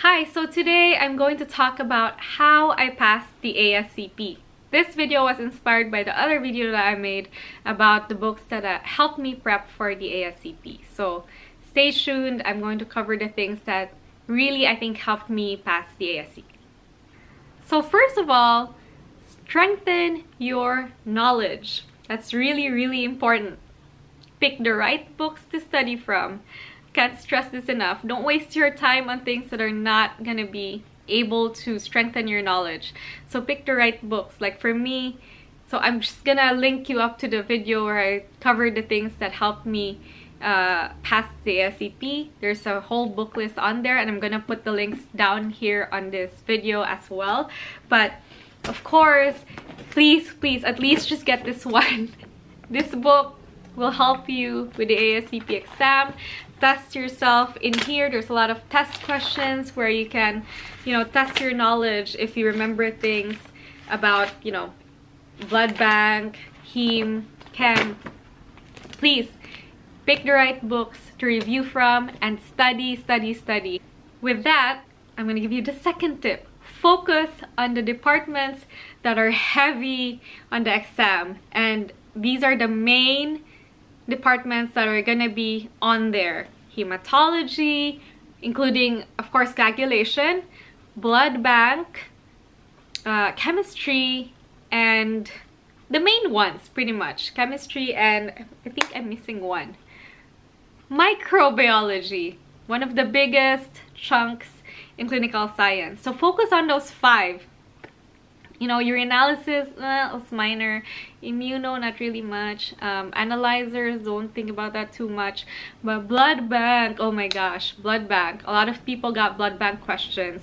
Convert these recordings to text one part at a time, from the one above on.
Hi, so today I'm going to talk about how I passed the ASCP. This video was inspired by the other video that I made about the books that uh, helped me prep for the ASCP. So stay tuned, I'm going to cover the things that really I think helped me pass the ASCP. So first of all, strengthen your knowledge. That's really, really important. Pick the right books to study from. Can't stress this enough. Don't waste your time on things that are not gonna be able to strengthen your knowledge. So pick the right books. Like for me, so I'm just gonna link you up to the video where I covered the things that helped me uh, pass the ASCP. There's a whole book list on there and I'm gonna put the links down here on this video as well. But of course, please, please, at least just get this one. this book will help you with the ASCP exam. Test yourself in here. There's a lot of test questions where you can, you know, test your knowledge if you remember things about, you know, blood bank, heme, chem. Please pick the right books to review from and study, study, study. With that, I'm going to give you the second tip focus on the departments that are heavy on the exam and these are the main departments that are gonna be on there hematology including of course coagulation blood bank uh, chemistry and the main ones pretty much chemistry and I think I'm missing one microbiology one of the biggest chunks in clinical science. So focus on those five. You know, urinalysis, uh, it's minor. Immuno, not really much. Um, analyzers, don't think about that too much. But blood bank, oh my gosh, blood bank. A lot of people got blood bank questions.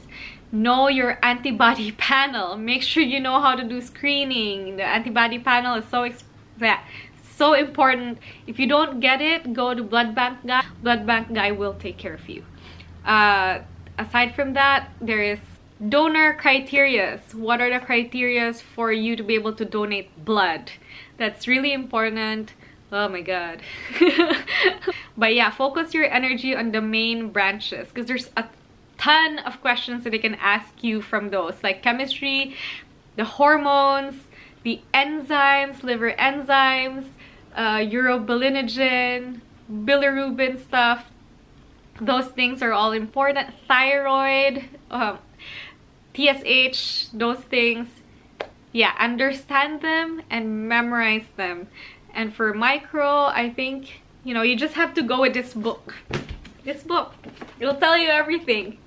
Know your antibody panel. Make sure you know how to do screening. The antibody panel is so yeah, so important. If you don't get it, go to blood bank guy. Blood bank guy will take care of you. Uh, aside from that, there is donor criterias. What are the criterias for you to be able to donate blood? That's really important. Oh my god. but yeah, focus your energy on the main branches because there's a ton of questions that they can ask you from those like chemistry, the hormones, the enzymes, liver enzymes, uh, urobilinogen, bilirubin stuff, those things are all important thyroid um, tsh those things. Yeah understand them and memorize them. And for micro i think you know you just have to go with this book. This book it'll tell you everything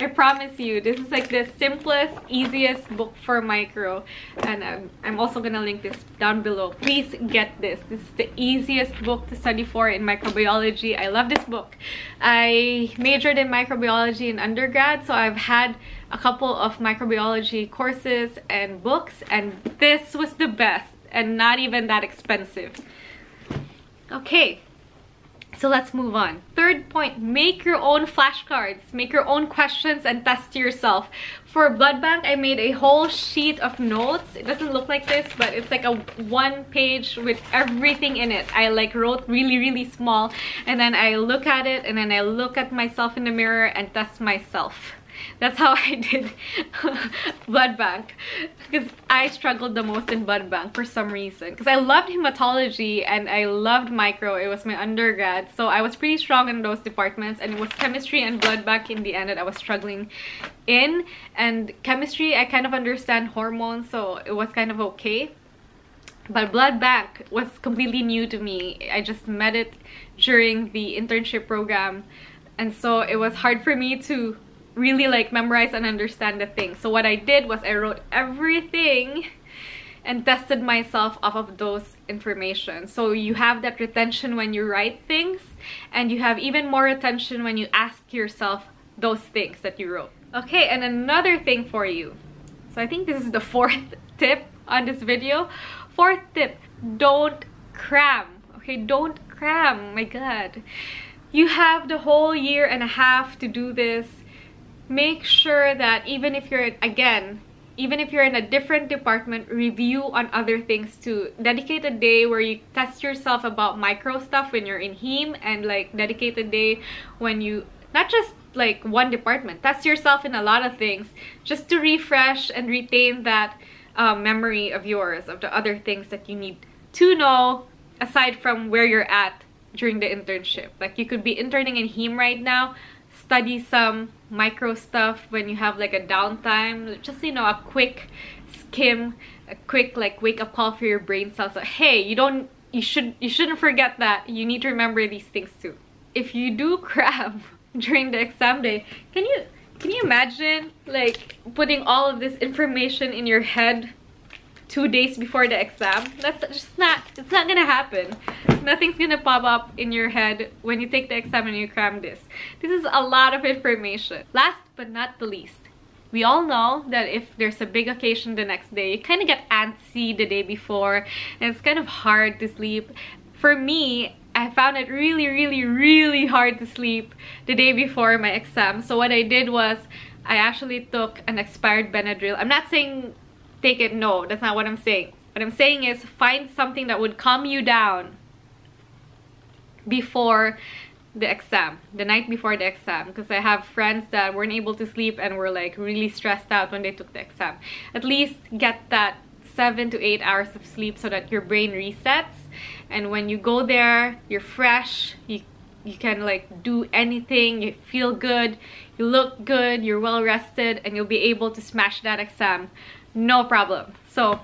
I promise you, this is like the simplest, easiest book for micro. And I'm, I'm also gonna link this down below. Please get this. This is the easiest book to study for in microbiology. I love this book. I majored in microbiology in undergrad, so I've had a couple of microbiology courses and books, and this was the best and not even that expensive. Okay, so let's move on. Third point, make your own flashcards. Make your own questions and test yourself. For blood bank, I made a whole sheet of notes. It doesn't look like this, but it's like a one page with everything in it. I like wrote really, really small and then I look at it and then I look at myself in the mirror and test myself. That's how I did blood bank because I struggled the most in blood bank for some reason because I loved hematology and I loved micro. It was my undergrad. So I was pretty strong in those departments and it was chemistry and blood bank in the end that I was struggling in. And chemistry, I kind of understand hormones so it was kind of okay but blood bank was completely new to me i just met it during the internship program and so it was hard for me to really like memorize and understand the thing. So what I did was I wrote everything and tested myself off of those information. So you have that retention when you write things and you have even more retention when you ask yourself those things that you wrote. Okay, and another thing for you. So I think this is the fourth tip on this video. Fourth tip, don't cram. Okay, don't cram, my god. You have the whole year and a half to do this make sure that even if you're again even if you're in a different department review on other things too dedicate a day where you test yourself about micro stuff when you're in heme and like dedicate a day when you not just like one department. Test yourself in a lot of things just to refresh and retain that uh, memory of yours of the other things that you need to know aside from where you're at during the internship. Like you could be interning in HEME right now, study some micro stuff when you have like a downtime. Just, you know, a quick skim, a quick like wake up call for your brain cells. Like, hey, you don't, you should, you shouldn't forget that. You need to remember these things too. If you do crab during the exam day, can you, can you imagine like putting all of this information in your head two days before the exam. That's just not, it's not gonna happen. Nothing's gonna pop up in your head when you take the exam and you cram this. This is a lot of information. Last but not the least, we all know that if there's a big occasion the next day, you kind of get antsy the day before and it's kind of hard to sleep. For me, I found it really, really, really hard to sleep the day before my exam. So what I did was I actually took an expired Benadryl. I'm not saying take it. No, that's not what I'm saying. What I'm saying is find something that would calm you down before the exam, the night before the exam. Because I have friends that weren't able to sleep and were like really stressed out when they took the exam. At least get that seven to eight hours of sleep so that your brain resets. And when you go there, you're fresh, you you can like do anything you feel good you look good you're well rested and you'll be able to smash that exam no problem. So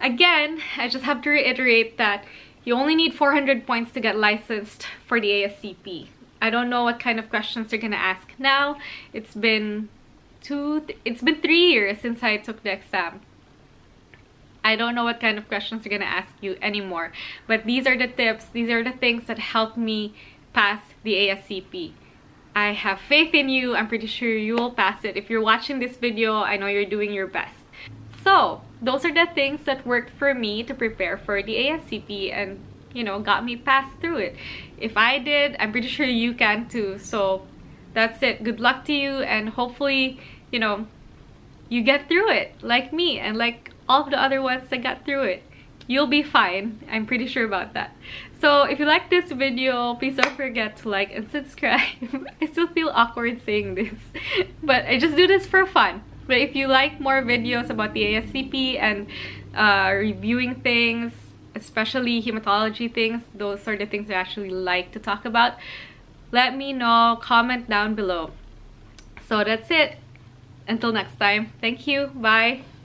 again, I just have to reiterate that you only need 400 points to get licensed for the ASCP. I don't know what kind of questions they're gonna ask now. It's been two, it's been three years since I took the exam. I don't know what kind of questions they're gonna ask you anymore. But these are the tips, these are the things that helped me pass the ASCP. I have faith in you. I'm pretty sure you will pass it. If you're watching this video, I know you're doing your best. So those are the things that worked for me to prepare for the ASCP and you know got me passed through it. If I did, I'm pretty sure you can too. So that's it. Good luck to you and hopefully, you know, you get through it like me and like all of the other ones that got through it. You'll be fine. I'm pretty sure about that. So if you like this video, please don't forget to like and subscribe. I still feel awkward saying this, but I just do this for fun. But if you like more videos about the ASCP and uh, reviewing things, especially hematology things, those are the things I actually like to talk about, let me know, comment down below. So that's it. Until next time, thank you, bye.